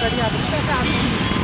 कड़ी आती कैसे आती है